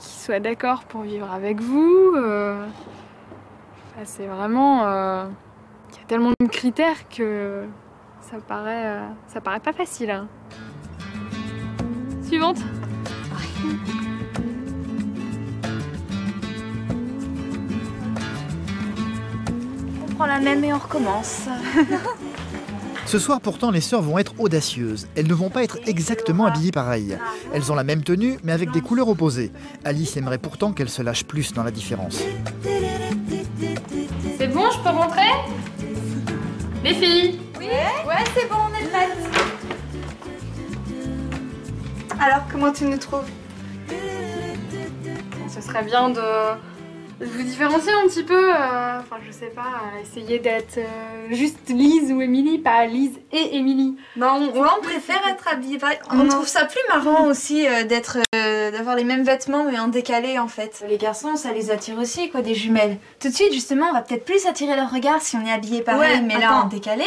qui soit d'accord pour vivre avec vous. euh, enfin, c'est vraiment. euh, Il y a tellement de critères que ça paraît, euh, ça paraît pas facile. hein. Suivante. On prend la même et on recommence. Ce soir pourtant, les sœurs vont être audacieuses. Elles ne vont pas être exactement habillées pareil. Elles ont la même tenue, mais avec des couleurs opposées. Alice aimerait pourtant qu'elles se lâchent plus dans la différence. C'est bon, je peux rentrer? Les filles Ouais, c'est bon, on est prêtes. Alors, comment tu nous trouves? Ce serait bien de vous différencier un petit peu. euh, Enfin, je sais pas, essayer d'être euh, juste Lise ou Émilie, pas Lise et Émilie. Bah, on, ouais, on préfère être habillés pareil. On trouve ça plus marrant aussi euh, d'être, euh, d'avoir les mêmes vêtements mais en décalé en fait. Les garçons, ça les attire aussi quoi, des jumelles. Tout de suite, justement, on va peut-être plus attirer leur regard si on est habillés pareil, Ouais, mais là en décalé.